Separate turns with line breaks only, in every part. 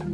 Hey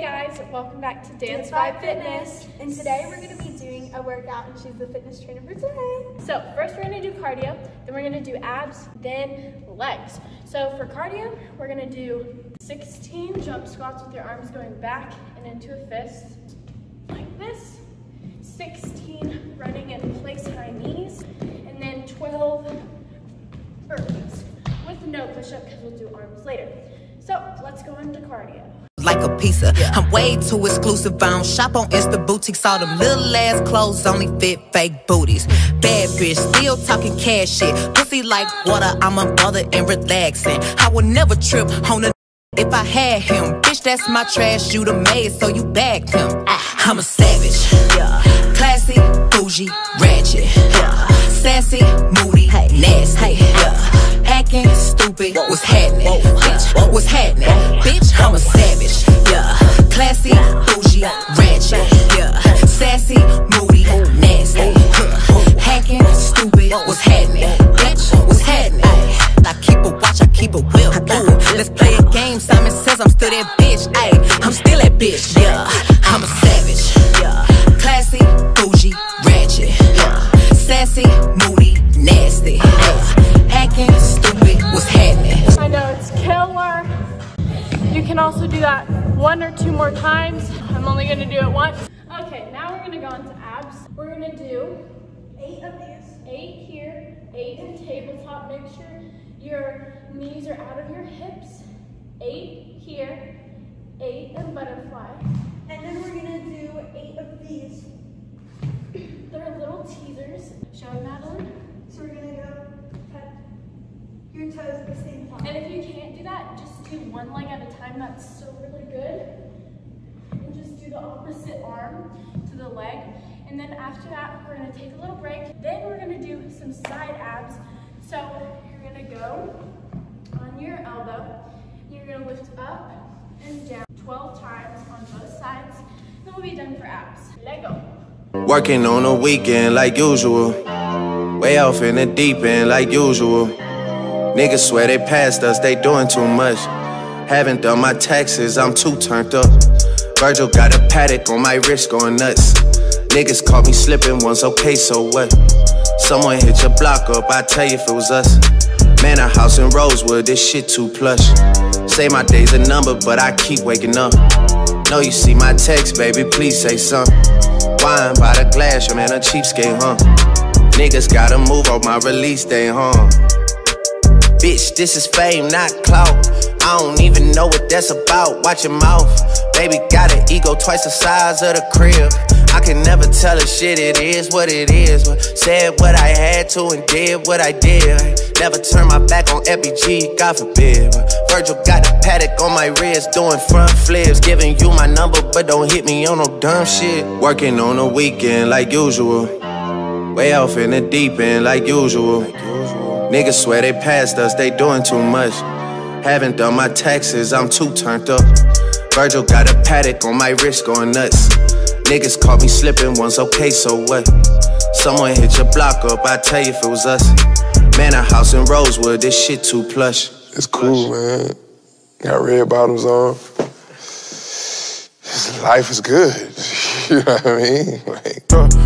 guys, welcome back to Dance Vibe Fitness.
And today we're going to be doing a workout and she's the fitness trainer for today.
So first we're gonna do cardio, then we're gonna do abs, then legs. So for cardio, we're gonna do 16 jump squats with your arms going back and into a fist, like this. 16 running in place high knees, and then 12 burpees with no push-up because we'll do arms later. So let's go into cardio.
like a pizza. I'm way too exclusive. I don't shop on Insta boutiques. All them little ass clothes only fit fake booties. Bad bitch, still talking cash shit. Pussy like water, I'm a mother and relaxing. I would never trip on a if I had him. Bitch, that's my trash. You the maid, so you bagged him. Ah, I'm a savage. Yeah. Bougie, ratchet. Yeah. Sassy, moody, nasty. Yeah. Acting stupid, what's happening? Bitch, what's happening? Bitch, I'm a savage. That
one or two more times. I'm only gonna do it once. Okay, now we're gonna go into abs. We're gonna do
Eight of these.
eight here, eight in tabletop. Make sure your knees are out of your hips. Eight here, eight in butterfly.
And then we're to do eight of these.
They're little teasers. Show me, Madeleine.
So we're going to go touch your toes at the same time.
And if you can't do that, do one leg at a time. That's so really good. And just do the opposite arm to the leg. And then after that, we're gonna take a little break. Then we're gonna do some side abs. So you're gonna go on your elbow. You're gonna lift up and down 12 times on both sides. Then we'll be done for abs. Lego.
Working on a weekend like usual. Way off in the deep end like usual. Niggas swear they passed us, they doing too much. Haven't done my taxes, I'm too turned up. Virgil got a Patek on my wrist going nuts. Niggas caught me slipping once, okay, so what? Someone hit your block up, I tell you if it was us. Man, a house in Rosewood, this shit too plush. Say my day's a number, but I keep waking up. Know you see my text, baby, please say something. Wine by the glass, your man a cheapskate, huh? Niggas gotta move on my release day, huh? Bitch, this is fame, not clout. I don't even know what that's about. Watch your mouth. Baby got an ego twice the size of the crib. I can never tell a shit, it is what it is. Said what I had to and did what I did. Never turn my back on FBG, God forbid. Virgil got a Patek on my wrist, doing front flips. Giving you my number, but don't hit me on no dumb shit. Working on a weekend like usual. Way off in the deep end like usual. Niggas swear they passed us, they doing too much. Haven't done my taxes, I'm too turned up. Virgil got a Patek on my wrist going nuts. Niggas caught me slipping once, okay, so what? Someone hit your block up, I tell you if it was us. Man, a house in Rosewood, this shit too plush.
It's cool, man. Got red bottoms on. Life is good. you know what I mean? Like,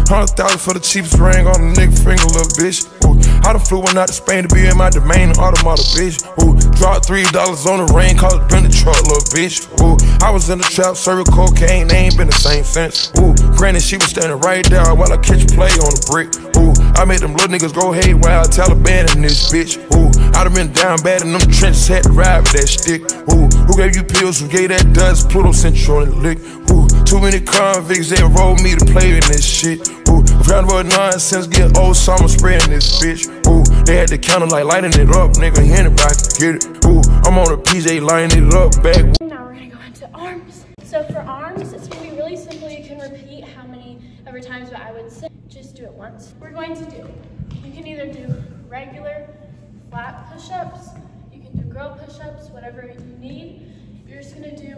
Hundred thousand for the cheapest ring on a nigga finger, little bitch. Ooh, I done flew one out to Spain to be in my domain, automata, bitch. Ooh, dropped three dollars on the rain, called it been the truck, little bitch. Ooh, I was in the trap, serving cocaine, they ain't been the same since. Ooh, granted, she was standing right there while I catch play on the brick. Ooh, I made them little niggas go haywire, Taliban in this bitch. Ooh, I done been down bad in them trenches, had to ride with that stick. Ooh, who gave you pills? Who gave that dust? Pluto on the lick. Ooh, too many convicts, they enrolled me to play in this shit. Ooh, round about nonsense, get old summer spreading this bitch. Ooh, they had the counter like lighting it up, nigga, anybody can get it. Ooh, I'm on a PJ lining it up, back.
Now we're gonna go into arms. So for arms, it's gonna be really simple. You can repeat how many ever times, but I would say just do it once. We're going to do, you can either do regular flat push-ups, you can do girl push-ups, whatever you need. You're just gonna do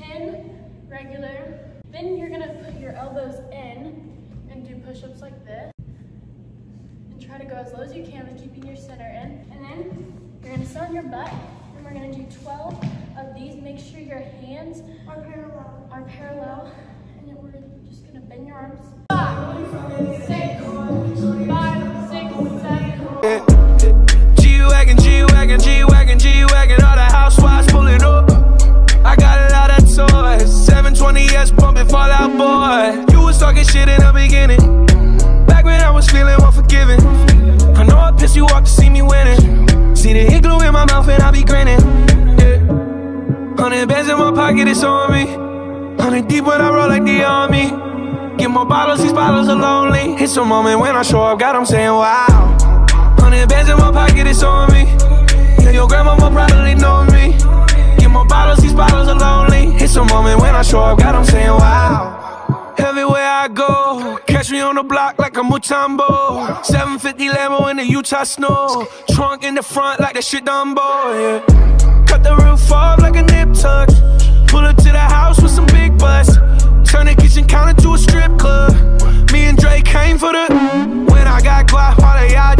10 regular. Then you're gonna put your elbows in and do push-ups like this. And try to go as low as you can with keeping your center in. And then you're gonna sit on your butt and we're gonna do 12 of these. Make sure your hands
are parallel.
Are parallel. And then we're just gonna bend your arms. Five, six, five, six, seven.
G-Wagon, G-Wagon, G-Wagon. 720S pumping Fall Out Boy. You was talking shit in the beginning, back when I was feeling unforgiving. I know I pissed you off to see me winning. See the hit glue in my mouth and I be grinning. Yeah. Hundred bands in my pocket, it's on me. Hundred deep when I roll like the army. Get more bottles, these bottles are lonely. It's a moment when I show up, God, I'm saying wow. Hundred bands in my pocket, it's on me. Yeah, your grandmama probably know me. Get more bottles, these bottles show up, God, I'm saying wow. Everywhere I go, catch me on the block like a Mutombo. 750 Lambo in the Utah snow. Trunk in the front like that shit Dumbo, yeah. Cut the roof off like a nip tuck. Pull up to the house with some big butts. Turn the kitchen counter to a strip club. Me and Drake came for the. When I got guap, all of y'all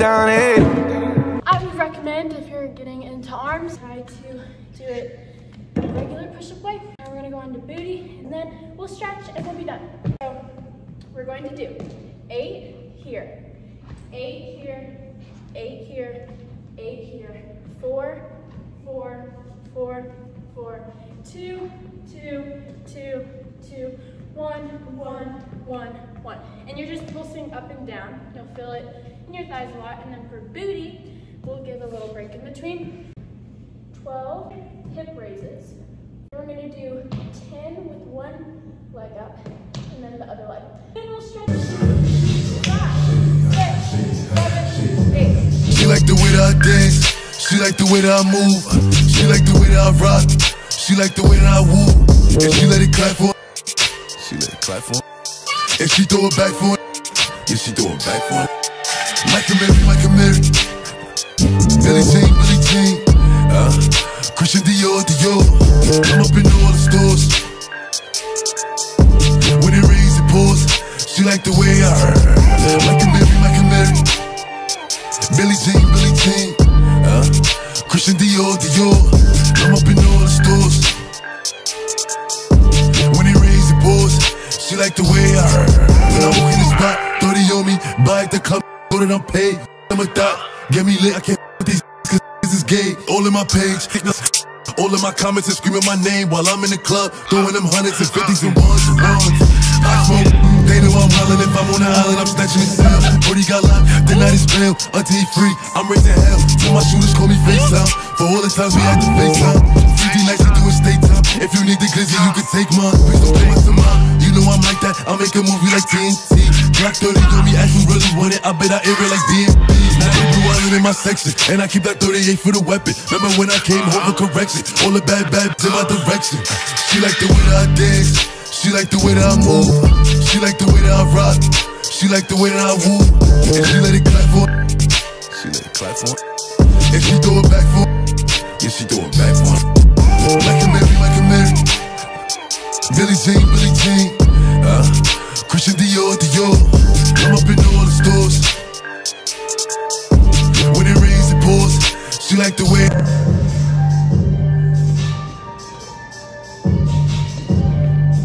Touchdown, hey.
I would recommend if you're getting into arms, try to do it regular push-up way. Now we're gonna go on to booty, and then we'll stretch and we'll be done. So we're going to do eight here, eight here, eight here, eight here, four, four, four, four, two, two, two, two, one, one, one, one. And you're just pulsing up and down. You'll feel it your thighs a lot. And then for booty, we'll give a little break in between. 12 hip raises. We're gonna do 10 with one leg up and then the other leg. Then we'll stretch. Five, six, seven, eight.
She like the way that I dance. She like the way that I move. She like the way that I rock. She like the way that I woo. And she let it clap for. She let it clap for. And she throw it back for. Yeah, she throw it back for. Like a Mary, like a Mary. Billie Jean, Billie Jean. Uh, Christian Dior, Dior. I'm up in all the stores. When it rains, it pours. She like the way I Like a Mary, like a Mary. Billie Jean, Billie Jean. Uh, Christian Dior, Dior. I'm up in all the stores. When it rains, it pours. She like the way I When I walk in the spot, 30 on me. Buy the club, know that I'm paid. I'm a thought. Get me lit, I can't with these cause this is gay. All in my page. All in my comments and screaming my name while I'm in the club, throwing them hundreds and fifties and ones and ones. I smoke, they know I'm hollering. If I'm on the island, I'm snatching his cell. Brody got locked, the night is bail. Until he free, I'm raising hell. Till my shooters call me FaceTime. For all the times we had to FaceTime. 50 nights to do a state time. If you need the glizzy, you can take mine. Don't mine. You know I'm like that. I'll make a movie like TNT. Black 30 on me, ask who really want it. I bet I air it like DMB. Now they blue island in my section. And I keep that 38 for the weapon. Remember when I came home for correction? All the bad, bad in my direction. She like the way that I dance. She like the way that I move. She like the way that I rock. She like the way that I woo. And she let it clap for. She let it clap for. And she throw it back for. Yeah, she throw it back for. Like a Mary, like a Mary. Billie Jean, Billie Jean. Uh, Christian Dior, Dior. I'm up in all the stores. When it rains, it pours. She like the way.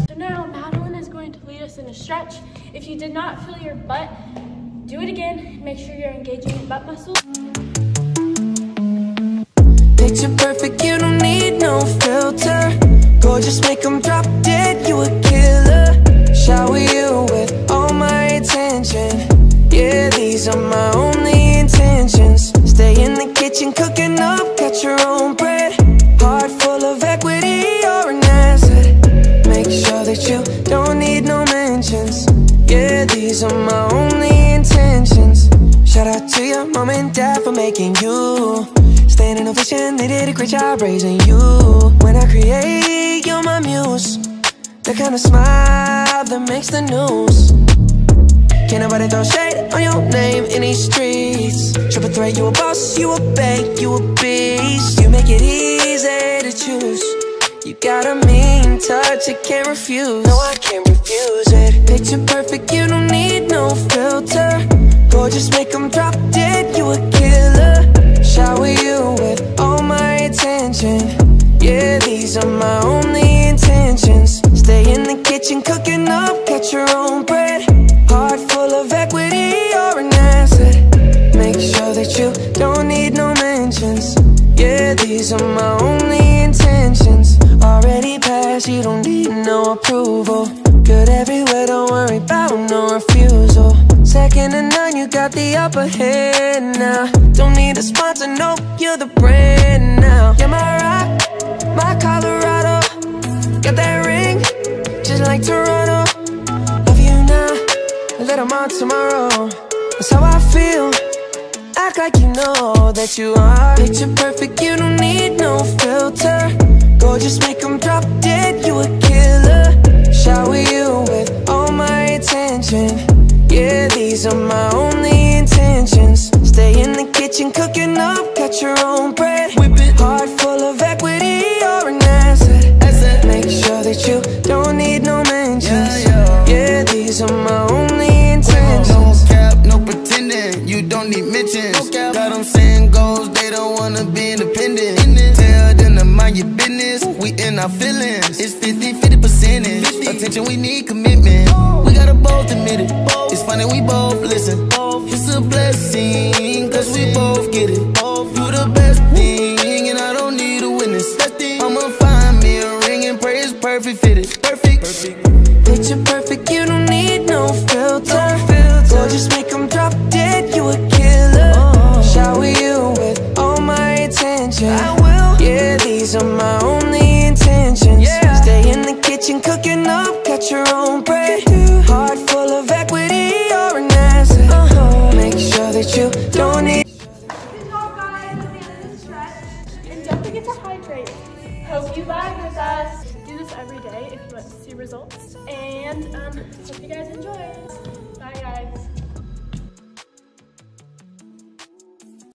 So now Madeleine is going to lead us in a stretch. If you did not feel your butt, do it again. Make sure you're engaging your butt muscles.
Picture perfect, you don't need no filter. Gorgeous, make 'em drop dead, you for making you. Standing ovation, they did a great job raising you. When I create, you're my muse. The kind of smile that makes the news. Can't nobody throw shade on your name in these streets. Triple threat, you a boss, you a bank, you a beast. You make it easy to choose. You got a mean touch, I can't refuse. No, I can't These are my only intentions. Already passed, you don't need no approval. Good everywhere, don't worry about no refusal. Second to none, you got the upper hand now. Don't need a sponsor, no, you're the brand now. You're my rock, my Colorado. Got that ring, just like Toronto. Love you now, a little more tomorrow. That's how I feel. Act like you know that you are. Picture perfect, you don't need no filter. Gorgeous, make them drop dead, you a killer. Shower you with all my attention. Yeah, these are my only intentions. Stay in the kitchen, cooking up, cut your own bread. Whip it. Heart full of equity,
our feelings. It's 50 50 percentage. Attention, we need commitment. We gotta both admit it. It's funny, we both listen. It's a blessing, cause we both get it.
Kitchen, cooking up, catch your own bread. Heart full of equity, you're an asset. Make sure that you don't need.
And don't forget to hydrate. Hope you vibe with us. Do this every day if you want to see results. And um, hope you guys enjoy.